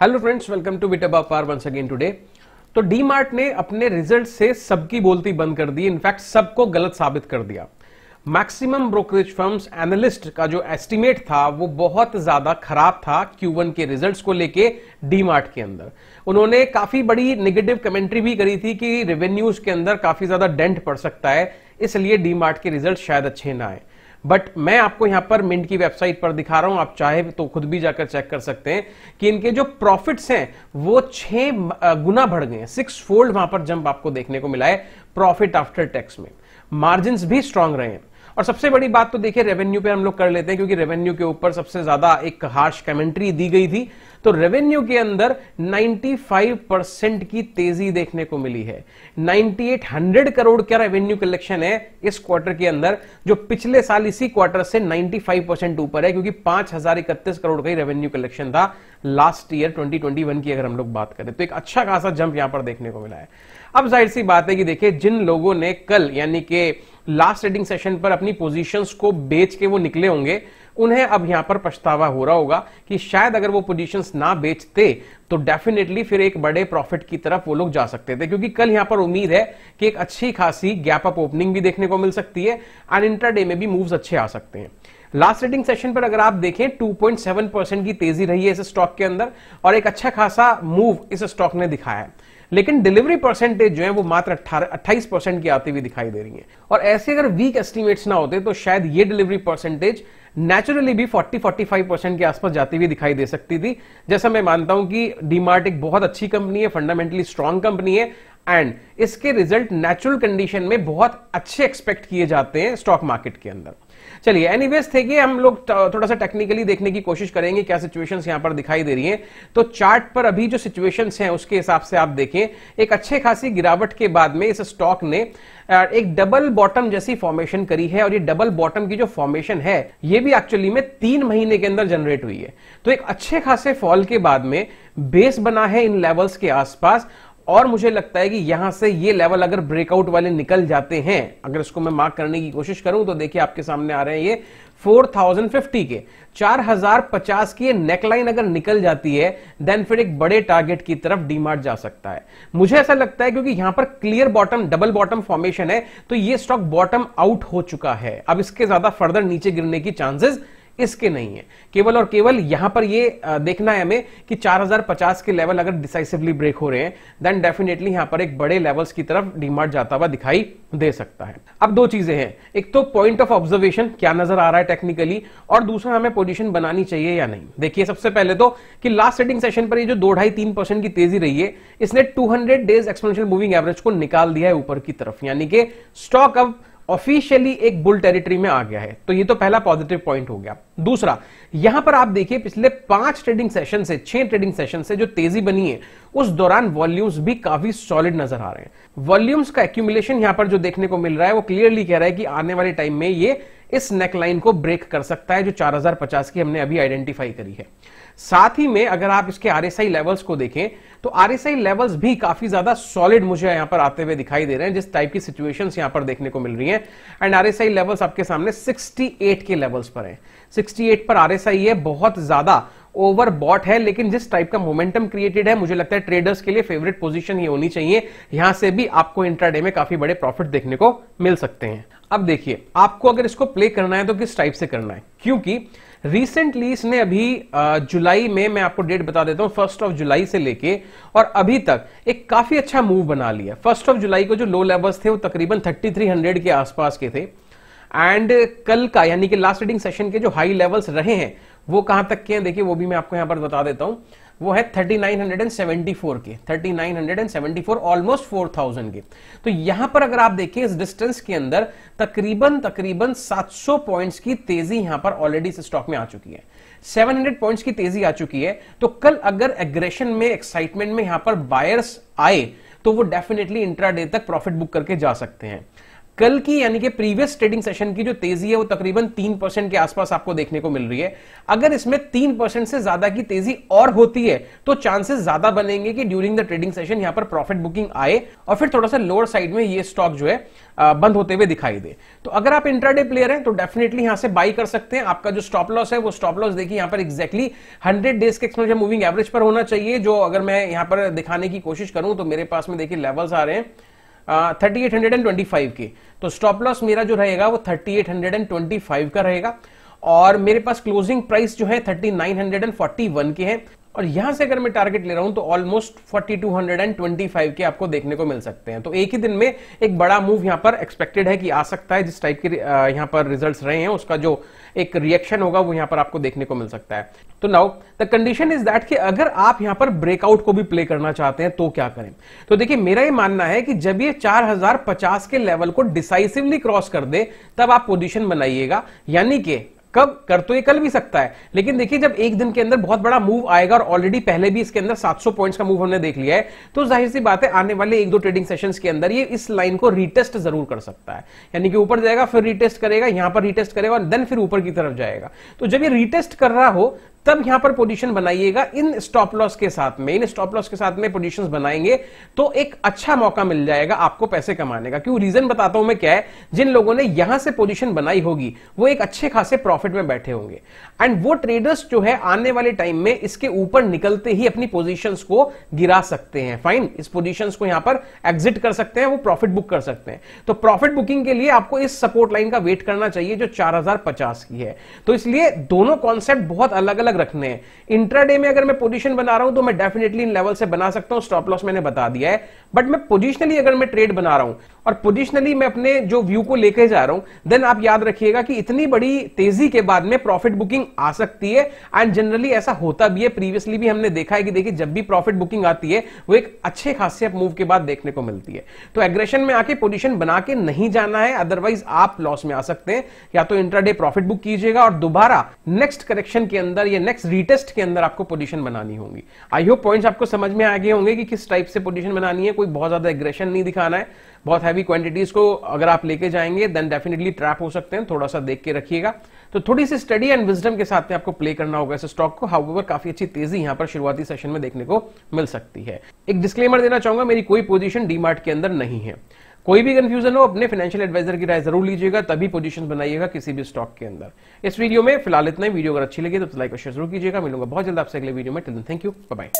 Hello friends welcome to बिटबा पार once again today तो डी मार्ट ने अपने रिज़ल्ट से सबकी बोलती बंद कर दी इनफैक्ट सबको गलत साबित कर दिया। मैक्सिमम ब्रोकरेज फर्म्स एनालिस्ट का जो एस्टिमेट था, वो बहुत ज़्यादा खराब था Q1 के रिजल्ट्स को लेके डी मार्ट के अंदर। उन्होंने काफ़ी बड़ी नेगेटिव कमेंट्री भी करी थी कि रेवेन्यूज के अंदर काफ़ी ज़्यादा डेंट पड़ सकता है, इसलिए डी मार्ट के रिज़ल्ट शायद अच्छे ना आए। बट मैं आपको यहाँ पर मिंट की वेबसाइट पर दिखा रहा हूँ। आप चाहे तो खुद भी जाकर चेक कर सकते हैं कि इनके जो प्रॉफिट्स हैं, वो छह गुना बढ़ गए सिक्स फोल्ड वहाँ पर जंप आपको देखने को मिला है प्रॉफिट आफ्टर टैक्स में। मार्जिन भी स्ट्रांग रहे हैं। और सबसे बड़ी बात तो देखिए रेवेन्यू पे हम लोग कर लेते हैं, क्योंकि रेवेन्यू के ऊपर सबसे ज़्यादा एक हार्श कमेंट्री दी गई थी। तो रेवेन्यू के अंदर 95 परसेंट की तेज़ी देखने को मिली है। 9800 करोड़ का रेवेन्यू कलेक्शन है इस क्वार्टर के अंदर, जो पिछले साल इसी क्वार्टर से 95 परसेंट ऊपर है, क्योंकि पाँच करोड़ का ही रेवेन्यू कलेक्शन था लास्ट ईयर 2021 की अगर हम लोग बात करें तो एक अच्छा खासा जंप यहाँ पर देखने को मिला है। अब ज़ाहिर सी बात है कि देखिए, जिन लोगों ने कल, यानी कि लास्ट ट्रेडिंग सेशन पर अपनी पोजीशंस को बेच के वो निकले होंगे उन्हें अब यहाँ पर पछतावा हो रहा होगा कि शायद अगर वो पोजीशंस ना बेचते तो डेफिनेटली फिर एक बड़े प्रॉफिट की तरफ़ वो लोग जा सकते थे। क्योंकि कल यहाँ पर उम्मीद है कि एक अच्छी खासी गैप अप ओपनिंग भी देखने को मिल सकती है एंड इंटरडे में भी मूव्स अच्छे आ सकते हैं। लास्ट रेटिंग सेशन पर अगर आप देखें 2.7 परसेंट की तेज़ी रही है इस स्टॉक के अंदर और एक अच्छा खासा मूव इस स्टॉक ने दिखाया है। लेकिन डिलीवरी परसेंटेज जो है वो मात्र अट्ठाईस परसेंट की आती हुई दिखाई दे रही है। और ऐसे अगर वीक एस्टिमेट्स ना होते तो शायद ये डिलीवरी परसेंटेज नेचुरली भी 40-45 परसेंट के आसपास जाती हुई दिखाई दे सकती थी। जैसा मैं मानता हूँ कि डीमार्ट एक बहुत अच्छी कंपनी है फंडामेंटली स्ट्रांग कंपनी है एंड इसके रिज़ल्ट नेचुरल कंडीशन में बहुत अच्छे एक्सपेक्ट किए जाते हैं स्टॉक मार्केट के अंदर। चलिए एनीवेज थे कि हम लोग थोड़ा सा टेक्निकली देखने की कोशिश करेंगे क्या सिचुएशंस यहाँ पर दिखाई दे रही हैं। तो चार्ट पर अभी जो सिचुएशंस हैं, उसके हिसाब से आप देखें, एक अच्छे खासी गिरावट के बाद में इस स्टॉक ने एक डबल बॉटम जैसी फॉर्मेशन करी है और ये डबल बॉटम की जो फॉर्मेशन है, ये भी एक्चुअली में तीन महीने के अंदर जनरेट हुई है। तो एक अच्छे खासे फॉल के बाद में बेस बना है इन लेवल्स के आसपास और मुझे लगता है कि यहाँ से ये लेवल अगर ब्रेकआउट वाले निकल जाते हैं, अगर इसको मैं मार्क करने की कोशिश करूँ तो देखिए आपके सामने आ रहे हैं ये 4050 के। 4050 की नेकलाइन अगर निकल जाती है देन फिर एक बड़े टारगेट की तरफ़ डीमार्ट जा सकता है। मुझे ऐसा लगता है क्योंकि यहाँ पर clear bottom double bottom formation है तो ये स्टॉक बॉटम आउट हो चुका है। अब इसके ज़्यादा फर्दर नीचे गिरने की चांसेस इसके नहीं है। केवल और केवल यहाँ पर ये देखना है हमें कि 4050 के लेवल अगर डिसाइसिवली ब्रेक हो रहे हैं देन डेफिनेटली यहाँ पर एक बड़े लेवल्स की तरफ़ डिमांड जाता हुआ दिखाई दे सकता है। अब दो चीज़ें हैं। एक तो पॉइंट ऑफ़ ऑब्जर्वेशन क्या नज़र आ रहा है टेक्निकली और दूसरा, हमें पोजिशन बनानी चाहिए या नहीं? देखिए, सबसे पहले तो कि लास्ट सेटिंग सेशन पर ये जो दो ढाई तीन परसेंट की तेज़ी रही है, इसने two days exponential moving average को निकाल दिया है ऊपर की तरफ़। यानी कि स्टॉक अब ऑफिशियली एक बुल टेरिटरी में आ गया है। तो ये तो पहला पॉजिटिव पॉइंट हो गया। दूसरा, यहाँ पर आप देखिए, पिछले पाँच ट्रेडिंग सेशन से, छह ट्रेडिंग सेशन से जो तेज़ी बनी है, उस दौरान वॉल्यूम्स भी काफ़ी सॉलिड नज़र आ रहे हैं। वॉल्यूम्स का एक्यूमुलेशन यहाँ पर जो देखने को मिल रहा है, वो क्लियरली कह रहा है कि आने वाले टाइम में ये इस नेकलाइन को ब्रेक कर सकता है, जो 4050 की हमने अभी आइडेंटिफाई करी है। साथ ही में अगर आप इसके आरएसआई लेवल्स को देखें तो आरएसआई लेवल्स भी काफ़ी ज़्यादा सॉलिड मुझे यहाँ पर आते हुए दिखाई दे रहे हैं, जिस टाइप की सिचुएशंस यहाँ पर देखने को मिल रही हैं। एंड आरएसआई लेवल्स आपके सामने 68 के लेवल्स पर हैं। 68 पर आरएसआई है बहुत ज़्यादा ओवर बॉट है, लेकिन जिस टाइप का मोमेंटम क्रिएटेड है, मुझे लगता है ट्रेडर्स के लिए फेवरेट पोजीशन ही होनी चाहिए। यहाँ से भी आपको इंट्राडे में काफ़ी बड़े प्रॉफिट देखने को मिल सकते हैं। अब देखिए, आपको अगर इसको प्ले करना है तो किस टाइप से करना है? क्योंकि रिसेंटली इसने अभी जुलाई में मैं आपको डेट बता देता हूँ फ़र्स्ट ऑफ़ जुलाई से लेके और अभी तक एक काफ़ी अच्छा मूव बना लिया। फ़र्स्ट ऑफ़ जुलाई को जो लो लेवल्स थे, वो तकरीबन 3300 के आसपास के थे। एंड कल का, यानी कि लास्ट रीडिंग सेशन के जो हाई लेवल्स रहे हैं वो कहाँ तक के हैं? देखिए, वो भी मैं आपको यहाँ पर बता देता हूँ। वो है 3974 के 3974 ऑलमोस्ट 4000 के। तो यहाँ पर अगर आप देखें, इस डिस्टेंस के अंदर तकरीबन तकरीबन 700 पॉइंट्स की तेज़ी यहाँ पर ऑलरेडी इस स्टॉक में आ चुकी है। 700 पॉइंट्स की तेज़ी आ चुकी है। तो कल अगर एग्रेशन में एक्साइटमेंट में यहाँ पर बायर्स आए तो वो डेफिनेटली इंट्राडे तक प्रॉफिट बुक करके जा सकते हैं। कल की, यानी कि प्रीवियस ट्रेडिंग सेशन की जो तेज़ी है, वो तकरीबन तीन परसेंट के आसपास आपको देखने को मिल रही है। अगर इसमें तीन परसेंट से ज़्यादा की तेज़ी और होती है तो चांसेस ज़्यादा बनेंगे कि ड्यूरिंग द ट्रेडिंग सेशन यहाँ पर प्रॉफिट बुकिंग आए और फिर थोड़ा सा लोअर साइड में ये स्टॉक जो है बंद होते हुए दिखाई दे। तो अगर आप इंट्राडे प्लेयर हैं तो डेफिनेटली यहाँ से बाई कर सकते हैं। आपका जो स्टॉप लॉस है, वो स्टॉप लॉस देखिए, यहाँ पर एक्जैक्टली हंड्रेड डेज़ के एक्सपोजर मूविंग एवरेज पर होना चाहिए, जो अगर मैं यहाँ पर दिखाने की कोशिश करूँ तो मेरे पास में देखिए लेवल्स आ रहे हैं। Thirty eight hundred and twenty five के। तो स्टॉप लॉस मेरा जो रहेगा वो thirty eight hundred and twenty five का रहेगा। और मेरे पास क्लोजिंग प्राइस जो है thirty nine hundred and forty one के हैं। और यहाँ से अगर मैं टारगेट ले रहा हूँ तो ऑलमोस्ट 4225 के आपको देखने को मिल सकते हैं। तो एक ही दिन में एक बड़ा मूव यहाँ पर एक्सपेक्टेड है कि आ सकता है, जिस टाइप के यहाँ पर रिजल्ट्स रहे हैं, उसका जो एक रिएक्शन होगा, वो यहाँ पर आपको देखने को मिल सकता है। तो now the condition is that कि अगर आप यहाँ पर ब्रेकआउट को भी प्ले करना चाहते हैं तो क्या करें? तो देखिए, मेरा ये मानना है कि जब ये 4050 के लेवल को डिसाइसिवली क्रॉस कर दे, तब आप पोजीशन बनाइएगा। यानी कि कब? कर तो ये कल भी सकता है। लेकिन देखिए, जब एक दिन के अंदर बहुत बड़ा मूव आएगा और ऑलरेडी पहले भी इसके अंदर 700 पॉइंट्स का मूव हमने देख लिया है तो ज़ाहिर सी बात है, आने वाले एक दो ट्रेडिंग सेशन के अंदर ये इस लाइन को रिटेस्ट ज़रूर कर सकता है। यानी कि ऊपर जाएगा, फिर रिटेस्ट करेगा, यहाँ पर रिटेस्ट करेगा और देन फिर ऊपर की तरफ़ जाएगा। तो जब ये रिटेस्ट कर रहा हो तब यहाँ पर पोजीशन बनाइएगा इन स्टॉप लॉस के साथ में, इन स्टॉप लॉस के साथ में पोजीशंस बनाएँगे तो एक अच्छा मौका मिल जाएगा आपको पैसे कमाने का। क्यों? रीजन बताता हूँ मैं क्या है। जिन लोगों ने यहाँ से पोजीशन बनाई होगी, वो एक अच्छे खासे प्रॉफिट में बैठे होंगे। एंड वो ट्रेडर्स जो है, आने वाले टाइम में इसके ऊपर निकलते ही अपनी पोजीशंस को गिरा सकते हैं। फाइन इस पोजीशंस को यहाँ पर एग्जिट कर सकते हैं, वो प्रॉफिट बुक कर सकते हैं। तो प्रॉफिट बुकिंग के लिए आपको इस सपोर्ट लाइन का वेट करना चाहिए जो चार हज़ार पचास की है। तो इसलिए दोनों कॉन्सेप्ट बहुत अलग अलग रखने हैं। इंट्राडे में अगर मैं पोजीशन बना रहा हूँ तो मैं डेफिनेटली इन लेवल से बना सकता हूँ स्टॉप लॉस मैंने बता दिया है। बट मैं पोजिशनली अगर मैं ट्रेड बना रहा हूँ, और पोजिशनली मैं अपने जो व्यू को लेकर जा रहा हूँ देन आप याद रखिएगा कि इतनी बड़ी तेज़ी के बाद में प्रॉफिट बुकिंग आ सकती है। एंड जनरली ऐसा होता भी है। प्रीवियसली भी हमने देखा है कि देखिए, जब भी प्रॉफिट बुकिंग आती है, वो एक अच्छे खासे मूव के बाद देखने को मिलती है। तो एग्रेशन में आके पोजिशन बना के नहीं जाना है। अदरवाइज़ आप लॉस में आ सकते हैं। या तो इंट्राडे प्रॉफिट बुक कीजिएगा और दोबारा नेक्स्ट करेक्शन के अंदर या नेक्स्ट रीटेस्ट के अंदर आपको पोजीशन बनानी होगी। आई होप पॉइंट्स आपको समझ में आ गए होंगे कि किस टाइप से पोजिशन बनानी है। कोई बहुत ज़्यादा एग्रेशन नहीं दिखाना है। बहुत हैवी क्वांटिटीज को अगर आप लेके जाएँगे देन डेफिनेटली ट्रैप हो सकते हैं। थोड़ा सा देख के रखिएगा। तो थोड़ी सी स्टडी एंड विजडम के साथ में आपको प्ले करना होगा। इस स्टॉक को हाउएवर काफ़ी अच्छी तेज़ी यहाँ पर शुरुआती सेशन में देखने को मिल सकती है। एक डिस्क्लेमर देना चाहूँगा, मेरी कोई पोजीशन डीमार्ट के अंदर नहीं है। कोई भी कंफ्यूजन हो, अपने फाइनेंशियल एडवाइजर की राय ज़रूर लीजिएगा, तभी पोजीशन बनाइएगा किसी भी स्टॉक के अंदर। इस वीडियो में फ़िलहाल इतना ही। वीडियो अगर अच्छी लगी तो लाइक और शेयर ज़रूर कीजिएगा। मिलूँगा बहुत जल्द आपसे अगले वीडियो में। Thank you bye